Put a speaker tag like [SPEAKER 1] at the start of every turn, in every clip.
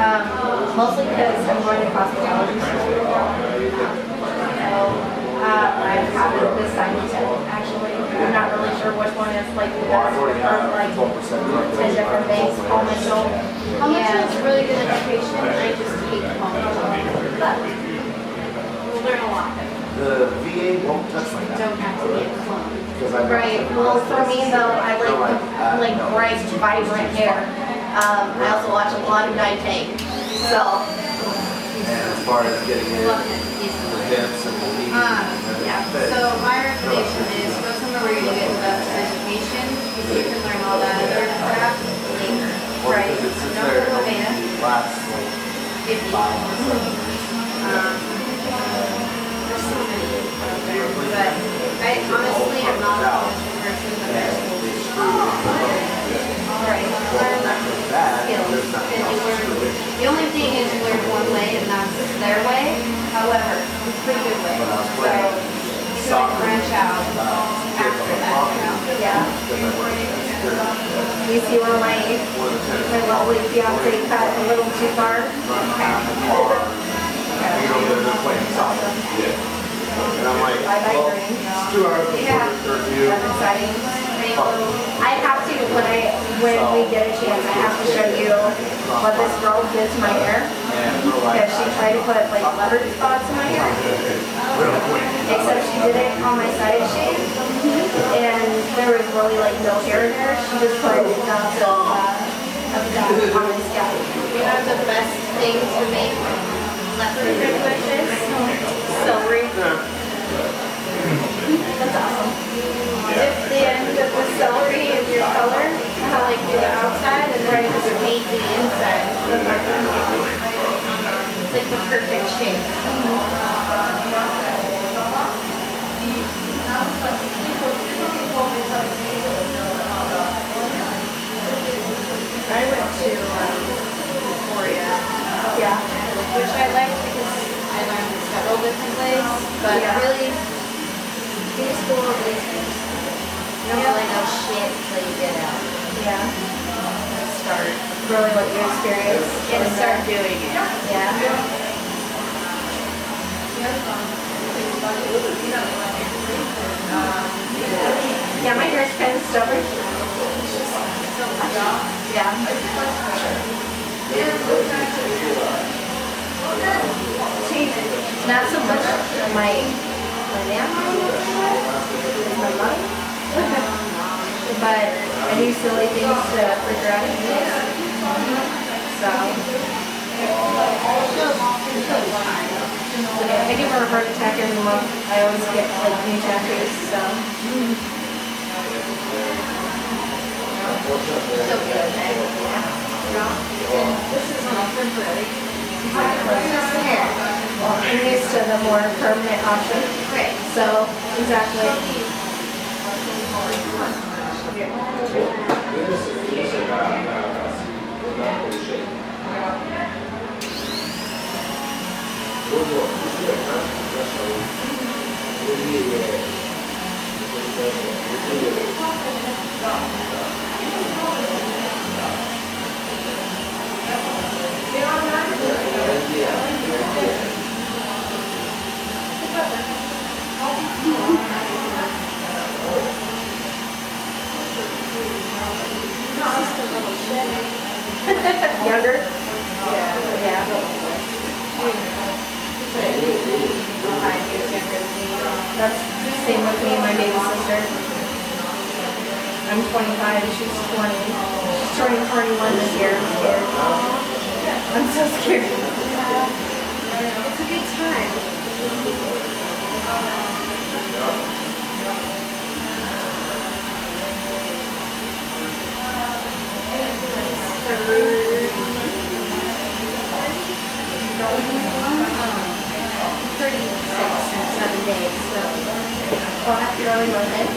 [SPEAKER 1] Um, mostly because I'm going to cosmetology school. So uh, I'm having this side actually. I'm not really sure which one is like the best for like the different things. Mitchell.
[SPEAKER 2] How much
[SPEAKER 1] and-
[SPEAKER 2] is really good education? I just hate home. But we'll learn a lot.
[SPEAKER 3] The VA won't touch my back.
[SPEAKER 2] Don't have to be a clone.
[SPEAKER 3] I
[SPEAKER 1] Right. Well, for me though, I like like bright, vibrant hair. Um, I also watch a lot of Night Tank. So
[SPEAKER 3] And as far as getting in, the hips and the knees and
[SPEAKER 2] yeah, so my recommendation is go somewhere where you get the best education, because you can learn all that other crap later. Right. Don't go
[SPEAKER 3] and
[SPEAKER 2] Aveda,
[SPEAKER 3] only lasts like
[SPEAKER 2] if you. Um, there's so many out there, but I honestly am not a person, but there's Right. Learn
[SPEAKER 3] That
[SPEAKER 2] skills,
[SPEAKER 3] there's not
[SPEAKER 2] and you learn, the only thing is you learn one way, and that's their way. However, it's a pretty good way.
[SPEAKER 3] When I was
[SPEAKER 2] So, you can branch out
[SPEAKER 3] uh,
[SPEAKER 2] after that, you know?
[SPEAKER 1] yeah.
[SPEAKER 3] because I worked at Spirit,
[SPEAKER 1] You see where my
[SPEAKER 3] one of the tennis
[SPEAKER 1] my lovely fiance cut a little too far.
[SPEAKER 3] run half the bar. You know, they're, they're playing soccer. Yeah. And I'm like, well, it's two hours
[SPEAKER 2] Yeah.
[SPEAKER 3] before the curfew.
[SPEAKER 1] That's exciting. I have to when I when we get a chance. I have to show you what this girl did to my hair because she tried to put like leopard spots in my hair. Except she did it on my side shave, and there was really like no hair in there. She just put enough of, uh, of that on my scalp.
[SPEAKER 2] You know the best thing to make leopard print bushes? Celery.
[SPEAKER 1] That's awesome.
[SPEAKER 2] Dip the end of the celery in your color, of like do the outside, and then just paint the inside. It's like the perfect shape. I went to um,
[SPEAKER 1] Yeah.
[SPEAKER 2] which I liked because I learned several different ways, but
[SPEAKER 1] Yeah.
[SPEAKER 2] really, these of business, you don't really know shit until you get out
[SPEAKER 1] Yeah.
[SPEAKER 2] and start
[SPEAKER 1] Really what you experience.
[SPEAKER 2] and start doing it.
[SPEAKER 1] Yeah. Yeah, my hair's kind of stubborn. Yeah. Not so much my my man, my mom. But I do silly things to regret. So I give her a heart attack every month. I always get like new tattoos. So
[SPEAKER 2] So good, eh? And this is all temporary. Just the hair.
[SPEAKER 1] I'm used to the more permanent option.
[SPEAKER 2] Right.
[SPEAKER 1] So exactly. That's the same with me and my baby sister. I'm 25 she's 20. She's turning 41 this year. I'm scared. I'm so scared.
[SPEAKER 2] It's a good time. Thirty-six in seven days, so.
[SPEAKER 1] Well, happy early birthday.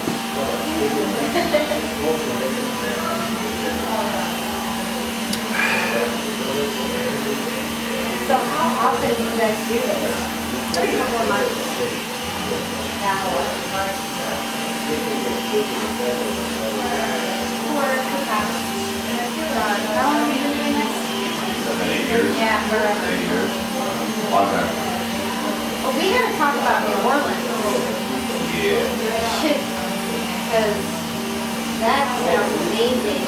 [SPEAKER 1] So how often do you guys do this?
[SPEAKER 2] Every couple of months. The past, God, how long have you been doing this?
[SPEAKER 3] Seven, eight years.
[SPEAKER 2] Yeah, forever.
[SPEAKER 3] Eight years. Long time.
[SPEAKER 2] Well, we gotta talk about New Orleans.
[SPEAKER 3] Yeah.
[SPEAKER 2] Because that sounds amazing.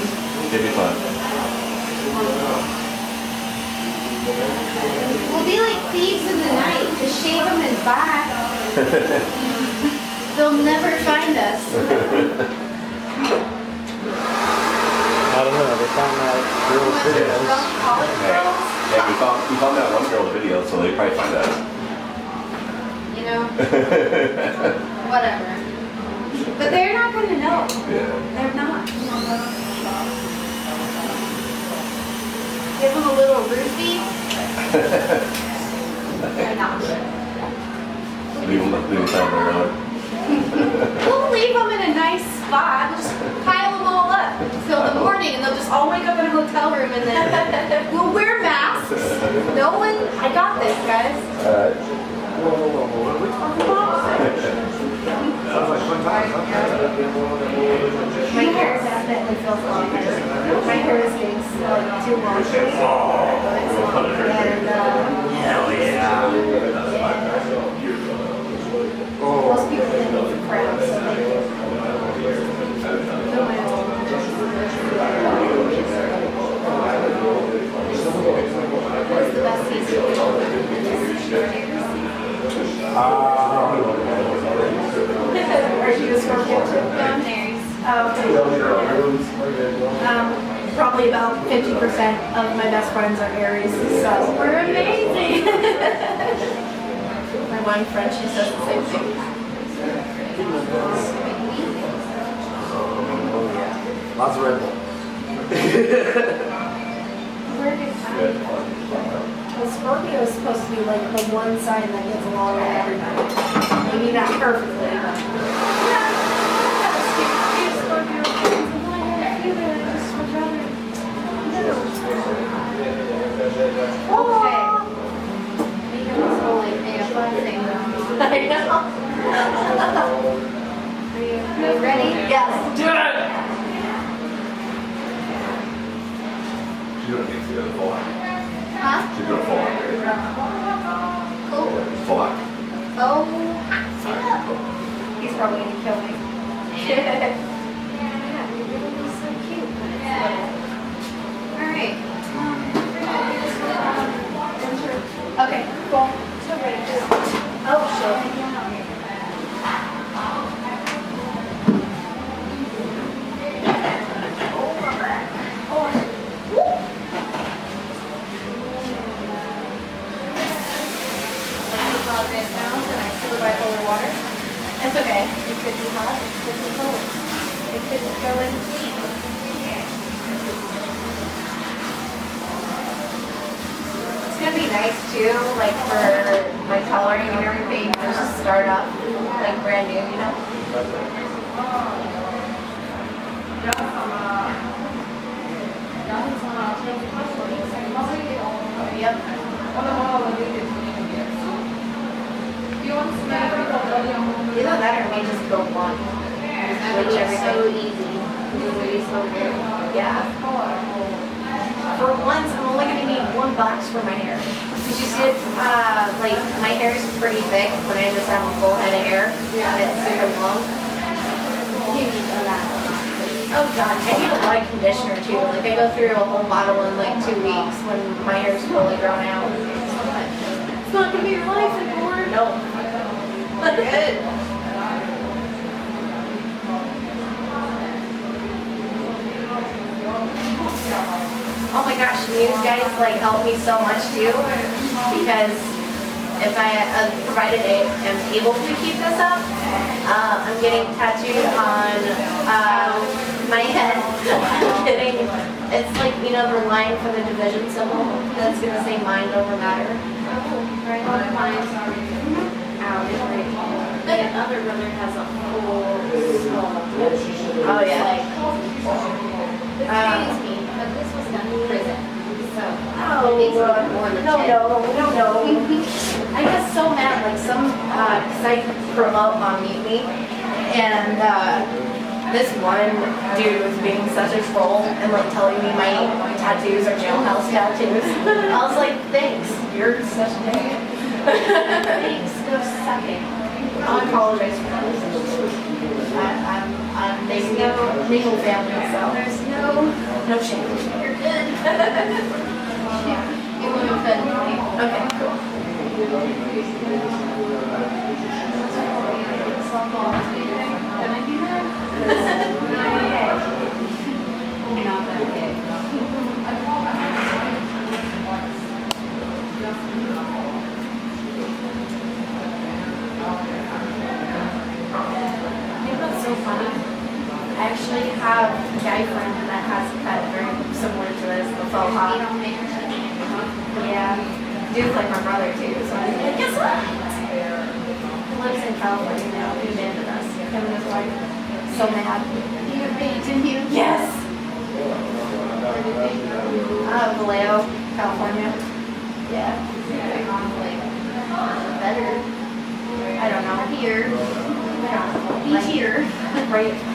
[SPEAKER 3] It'd be fun.
[SPEAKER 2] We'll be like thieves in the night. Just shave them and bye. They'll never find us.
[SPEAKER 4] I don't know. They found that girl's videos.
[SPEAKER 2] Drunk college
[SPEAKER 3] Yeah, we found we found that one girl's video, so they probably find us.
[SPEAKER 2] Know, whatever. But they're not gonna know.
[SPEAKER 3] Yeah.
[SPEAKER 2] They're not. Give them a little roofie. They're not.
[SPEAKER 3] Leave them, leave them down the road.
[SPEAKER 2] We'll leave them in a nice spot, just pile them all up till the morning, and they'll just all wake up in a hotel room, and then we'll wear masks. No one, I got this, guys.
[SPEAKER 1] My hair definitely. My hair is getting like too long. 50% of my best friends are Aries, so we're amazing. my one friend, she says the same thing. Oh, yeah.
[SPEAKER 4] Lots of Red Bull.
[SPEAKER 1] well, Scorpio is supposed to be like the one sign that gets along with everybody. Maybe not perfectly, but.
[SPEAKER 2] Oh.
[SPEAKER 1] He's probably gonna kill me.
[SPEAKER 2] Yeah, you're really so cute. All right.
[SPEAKER 1] Okay, cool. Oh, sure. It's okay. It could be hot, it could be cold. It could go in It's be nice too, like for my coloring and everything, just start up like brand new, you know? Either that or we just go one.
[SPEAKER 2] That would be
[SPEAKER 1] Switch
[SPEAKER 2] so easy. It would be so good.
[SPEAKER 1] Yeah. For once, I'm only gonna need one box for my hair. Did you see it? Uh, like, my hair is pretty thick, but I just have a full head of hair. And it's super long.
[SPEAKER 2] You need a lot.
[SPEAKER 1] Oh god, I need a light conditioner too. Like, I go through a whole bottle in like two weeks when my hair's fully grown out. It's not gonna be your life anymore. No.
[SPEAKER 2] Good.
[SPEAKER 1] Oh my gosh, you guys like help me so much too because if I uh, provided I am able to keep this up, uh, I'm getting tattooed on uh, my head. I'm kidding. It's like you know the line for the division symbol that's gonna say mind over matter.
[SPEAKER 2] Right on mine. Ow, it's right. My other brother has a whole skull.
[SPEAKER 1] Oh yeah.
[SPEAKER 2] It
[SPEAKER 1] Um,
[SPEAKER 2] pains me, but this was done in prison. So,
[SPEAKER 1] Oh,
[SPEAKER 2] it makes
[SPEAKER 1] uh,
[SPEAKER 2] it more legit.
[SPEAKER 1] no, no, no, no. I get so mad, like some, uh, 'cause I promote on Meet Me, And uh, this one dude was being such a troll and like telling me my, my tattoos are jailhouse tattoos. I was like, thanks, you're such a dick.
[SPEAKER 2] Thanks, go suck it.
[SPEAKER 1] I apologize for that. I, I'm, Um, I'm
[SPEAKER 2] There's no-
[SPEAKER 1] legal family, so
[SPEAKER 2] There's no,
[SPEAKER 1] no shame.
[SPEAKER 2] you're good. You won't offend me.
[SPEAKER 1] Okay, cool.
[SPEAKER 2] Can I do that? Not that gay.
[SPEAKER 1] You know what's so funny? I actually have a guy friend that has a pet very similar to this, the faux
[SPEAKER 2] You
[SPEAKER 1] hawk.
[SPEAKER 2] don't make her such a gay.
[SPEAKER 1] Yeah. Dude's like my brother too, so I was like, guess what? He lives in California now. He abandoned us. Him and his wife. So mad.
[SPEAKER 2] You abandoned you.
[SPEAKER 1] Yes!
[SPEAKER 2] Where did they go?
[SPEAKER 1] Uh, Vallejo, California. Yeah.
[SPEAKER 2] Like, better.
[SPEAKER 1] I don't know.
[SPEAKER 2] Here.
[SPEAKER 1] Yeah.
[SPEAKER 2] Here.
[SPEAKER 1] Right.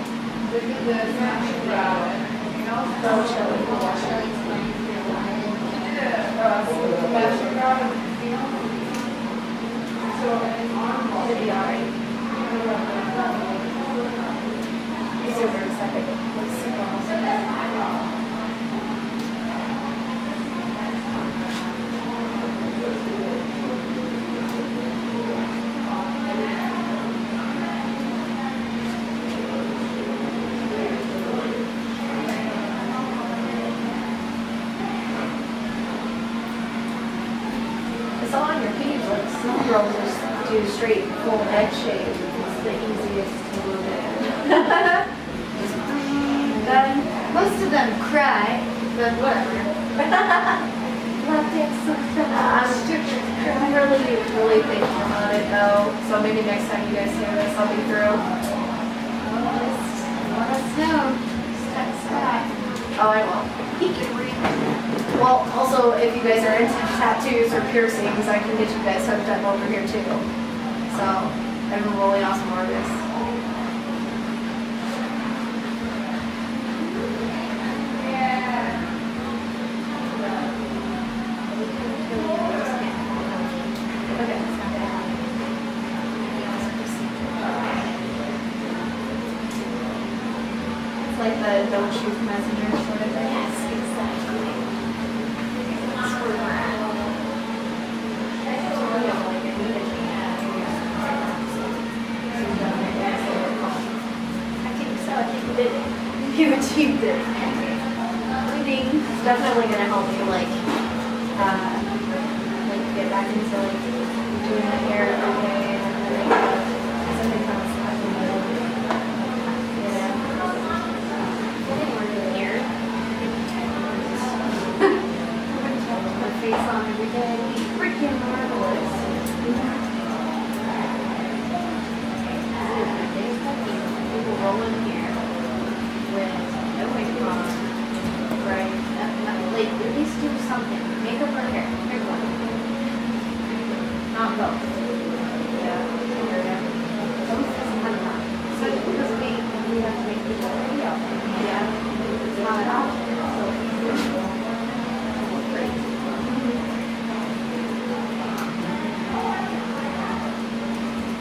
[SPEAKER 1] alright. Uh, Super excited. I saw on your page, like, some girls just do straight full head shave. It's the easiest to do it.
[SPEAKER 2] Then most of them cry, but whatever. Latex
[SPEAKER 1] I'm I'm really, really thinking though, so maybe next time you guys hear this, I'll be through.
[SPEAKER 2] Let us know.
[SPEAKER 1] Oh, I will.
[SPEAKER 2] He can read.
[SPEAKER 1] Well, also, if you guys are into tattoos or piercings, I can get you guys hooked up over here too. So, I'm a really awesome artist. It's like shoot messenger sort of thing.
[SPEAKER 2] Yes, exactly. That's where we're at. I think so. I think we did it.
[SPEAKER 1] You achieved it.
[SPEAKER 2] Reading.
[SPEAKER 1] It's definitely gonna help you like, uh, like get back into like doing my hair every day and then like something kind of stuff in the middle. Yeah.
[SPEAKER 2] Here.
[SPEAKER 1] My face on every day.
[SPEAKER 2] Freaking marvelous. People roll in here with no makeup on.
[SPEAKER 1] Right.
[SPEAKER 2] No- no- Like, at least do something. Makeup or hair. Pick one. Not both.
[SPEAKER 1] Yeah.
[SPEAKER 2] Both doesn't have enough. So because we, we have to make people ready out there.
[SPEAKER 1] Yeah.
[SPEAKER 2] It's not an option. So it's great.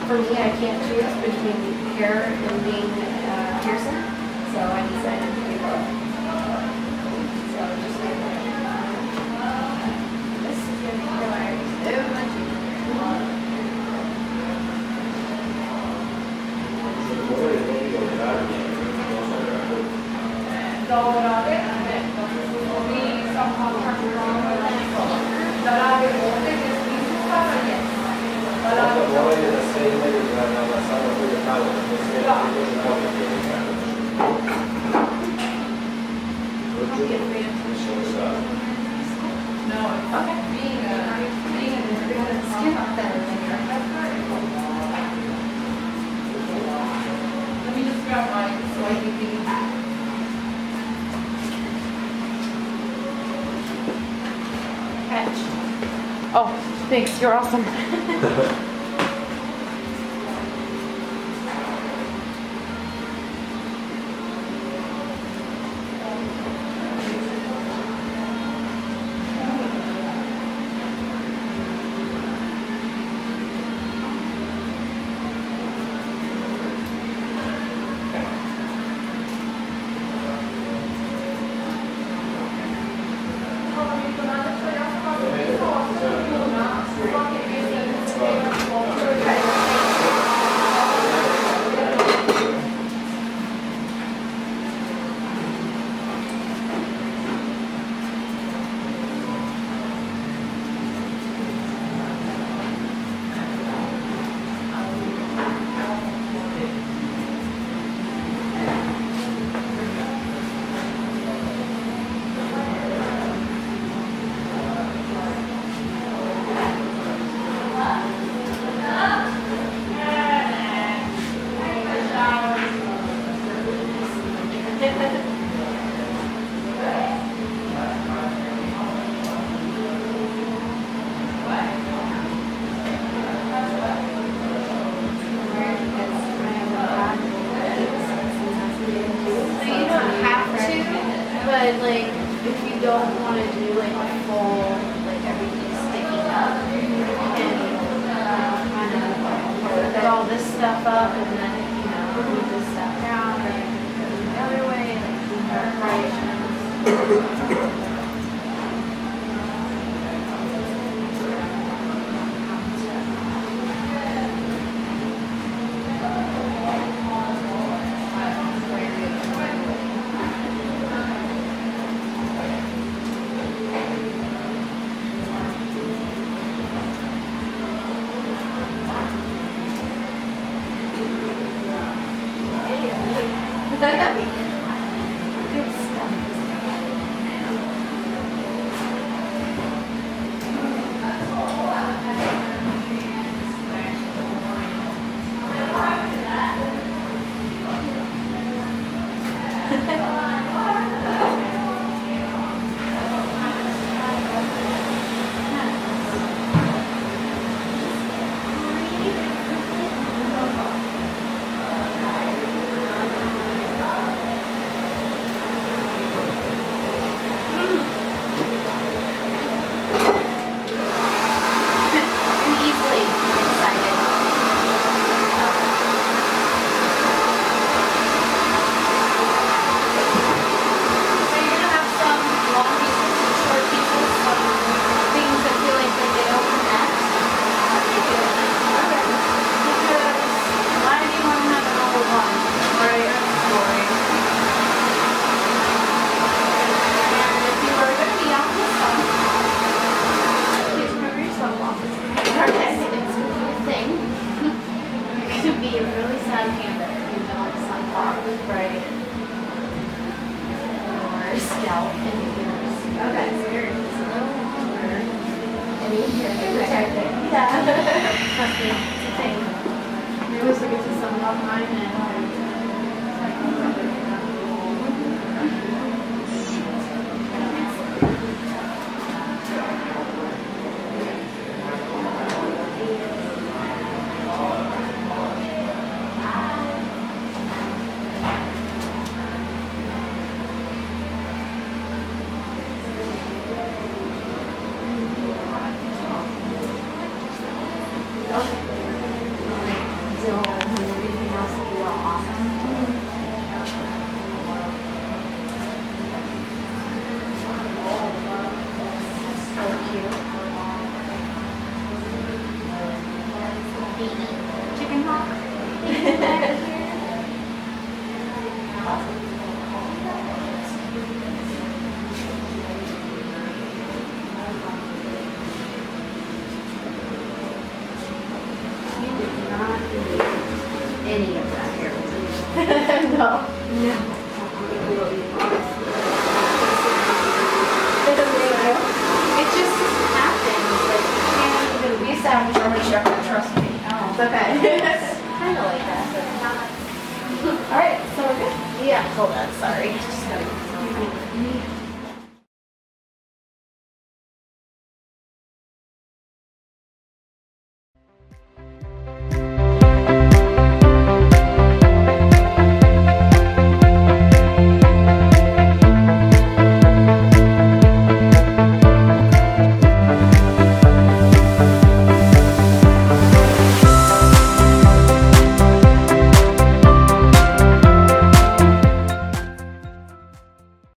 [SPEAKER 1] For me, I
[SPEAKER 2] can't choose between care and being uh, Pearson, so I decided to do both. So just like this is gonna be hilarious. So much easier. Skin better than your
[SPEAKER 3] Let me just grab mine so I can be.
[SPEAKER 2] catch.
[SPEAKER 3] Oh, thanks. You're awesome.
[SPEAKER 2] So you don't have to, but like, if you don't want to do like a full, like everything sticking up, and uh, kind of put all this stuff up and then, you know, move this stuff down, or go the other way, like, right. también. Or scalp and ears. Okay, so yours is a little longer. And you can protect it. Yeah. Trust me, it's a thing.
[SPEAKER 1] Maybe we should get to some of mine and. Um, 之
[SPEAKER 2] 后。Okay.
[SPEAKER 1] Kind of like that, but not.
[SPEAKER 2] All right, so we're good.
[SPEAKER 1] Yeah, hold on, sorry.